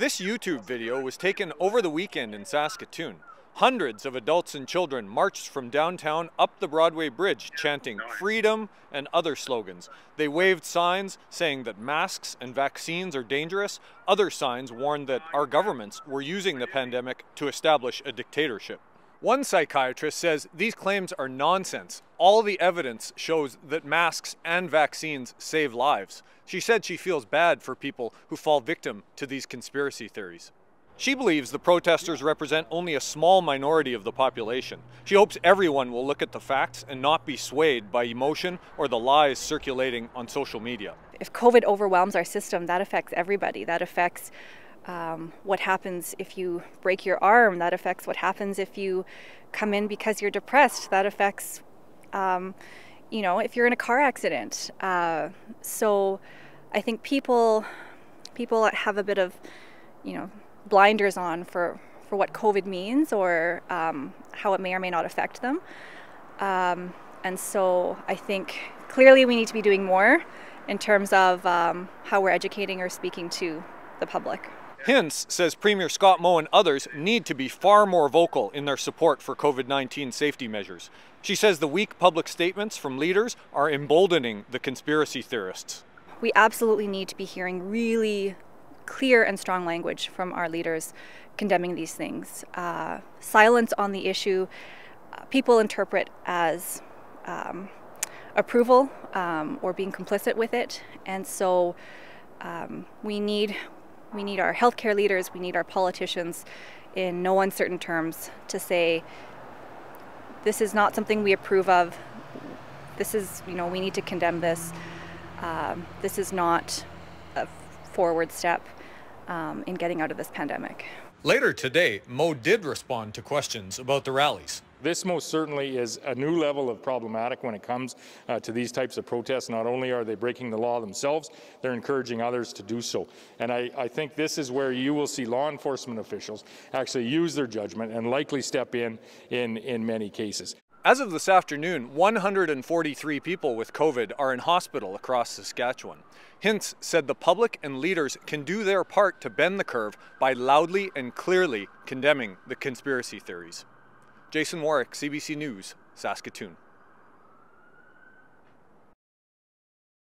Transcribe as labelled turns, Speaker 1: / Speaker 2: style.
Speaker 1: This YouTube video was taken over the weekend in Saskatoon. Hundreds of adults and children marched from downtown up the Broadway Bridge chanting freedom and other slogans. They waved signs saying that masks and vaccines are dangerous. Other signs warned that our governments were using the pandemic to establish a dictatorship. One psychiatrist says these claims are nonsense. All the evidence shows that masks and vaccines save lives. She said she feels bad for people who fall victim to these conspiracy theories. She believes the protesters represent only a small minority of the population. She hopes everyone will look at the facts and not be swayed by emotion or the lies circulating on social media.
Speaker 2: If COVID overwhelms our system, that affects everybody. That affects um, what happens if you break your arm. That affects what happens if you come in because you're depressed. That affects, um, you know, if you're in a car accident. Uh, so I think people people have a bit of, you know, blinders on for for what COVID means or um, how it may or may not affect them. Um, and so I think clearly we need to be doing more in terms of um, how we're educating or speaking to the public.
Speaker 1: Hinz says Premier Scott Moe and others need to be far more vocal in their support for COVID 19 safety measures. She says the weak public statements from leaders are emboldening the conspiracy theorists.
Speaker 2: We absolutely need to be hearing really clear and strong language from our leaders condemning these things. Uh, silence on the issue, uh, people interpret as um, approval um, or being complicit with it, and so um, we need we need our healthcare leaders, we need our politicians in no uncertain terms to say this is not something we approve of. This is, you know, we need to condemn this. Um, this is not a forward step um, in getting out of this pandemic.
Speaker 1: Later today, Moe did respond to questions about the rallies.
Speaker 3: This most certainly is a new level of problematic when it comes uh, to these types of protests. Not only are they breaking the law themselves, they're encouraging others to do so. And I, I think this is where you will see law enforcement officials actually use their judgment and likely step in in, in many cases.
Speaker 1: As of this afternoon, 143 people with COVID are in hospital across Saskatchewan. Hinz said the public and leaders can do their part to bend the curve by loudly and clearly condemning the conspiracy theories. Jason Warick, CBC News, Saskatoon.